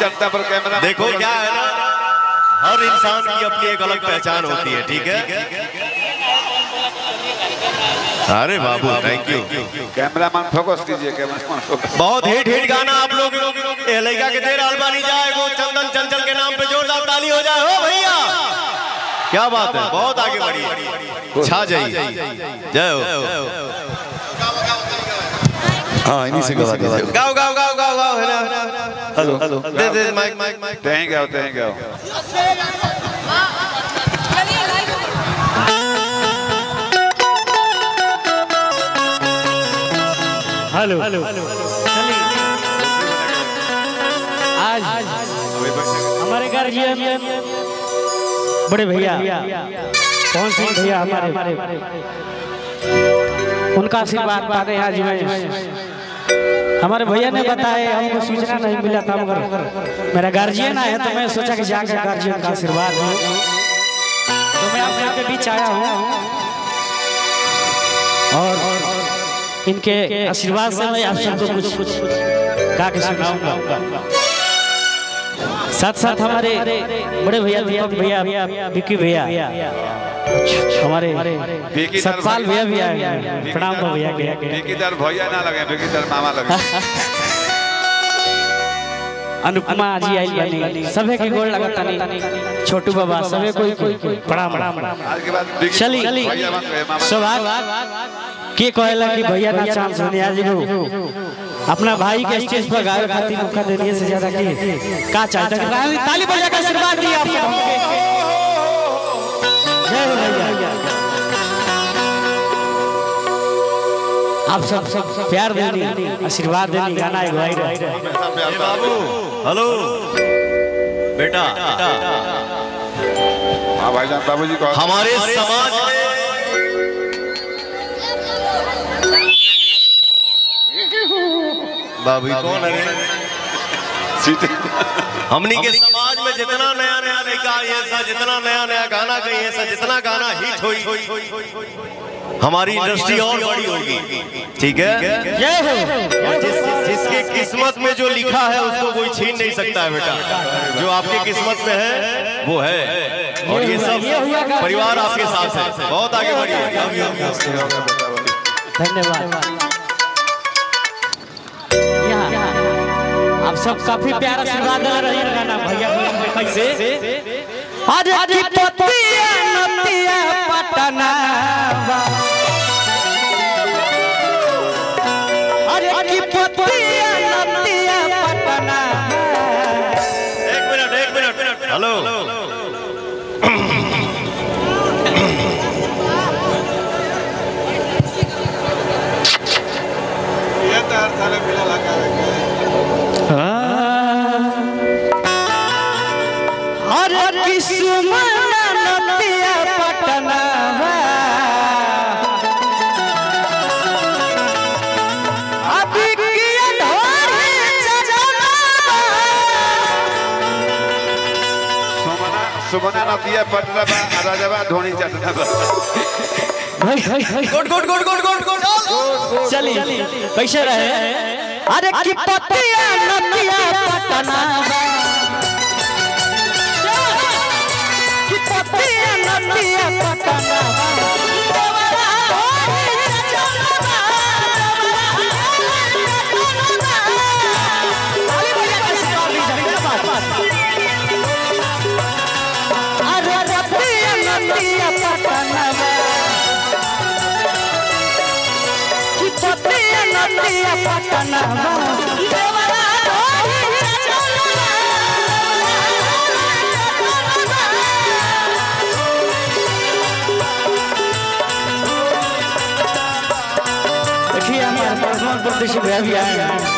चलता पर कैमरा देखो क्या है ना हर इंसान की अपनी एक अलग पहचान होती है ठीक है? अरे बाबू thank you camera man focus कीजिए कैमरा बहुत हिट हिट गाना आप लोग के देर अलबानी जाए वो चंदन चंचल के नाम पे जोरदार ताली हो जाए। हो भैया! क्या बात है बहुत आगे बढ़ी छा जाइए। जय हो। हाँ इन्हीं से गवा दीजिए गाओ गाओ गाओ गाओ गाओ है ना? हेलो हेलो दे दे माइक माइक माइक। तहीं गए तहीं गए हेलो। चलिए आज हमारे गार्जियन बड़े भैया। कौन सिंह भैया हमारे? उनका आशीर्वाद पाते हैं आज मैं। हमारे भैया ने बताया हमको सूचना नहीं मिला था मगर मेरा गार्जियन आया तो मैं सोचा कि जाकर गार्जियन का आशीर्वाद तो मैं आप सबके बीच आया हूँ। और इनके आशीर्वाद से मैं आप सबको कुछ कुछ गा के सुनाऊँगा। साथ साथ हमारे बड़े भैया दीपक भैया विकी भैया हमारे सतपाल भैया भी आए हैं। प्रणाम भैया के। भैया ना लगे मामा लगे। अनुपमा जी आई बनी। सबे के गोल लगता नहीं। छोटू बाबा सबे कोई कोई प्रणाम बड़ा बाद चली सौभाग्य के कहला कि भैया ना चाँद सोनिया जी को। अपना भाई के स्टेज पर गाय खातिर मौका दे दिए से ज़्यादा की का चाहता है। ताली बजा के आशीर्वाद दिया। आप सब सब प्यार देनी आशीर्वाद देनी गाना एक भाई बाबू हेलो। बेटा। हाँ भाईजान बाबूजी को हमारे समाज बाबू कौन है? हमनी के समाज में जितना नया नया लड़का ये सा जितना नया नया गाना कही है सा जितना गाना हिट हुई। हमारी इंडस्ट्री और बड़ी होगी। ठीक है? जय हो? जिस जिसके किस्मत में जो लिखा है उसको कोई छीन नहीं सकता है बेटा। जो आपके किस्मत में है वो है। और ये सब परिवार आपके साथ है। बहुत आगे बढ़िए। धन्यवाद। आप सब काफ़ी प्यारा आशीर्वाद दे रही है गाना। भैया कैसे अरे की पतिया हेलो हर साल मिला लगा अरे की सुमना नतिया पटना अभी सुमना सुमना नदिया पटना बा राजवा धोनी चटना बा good good good good good good चलिए कैसे रहे अरे की पतिया नदिया परमान प्रदेश भी आए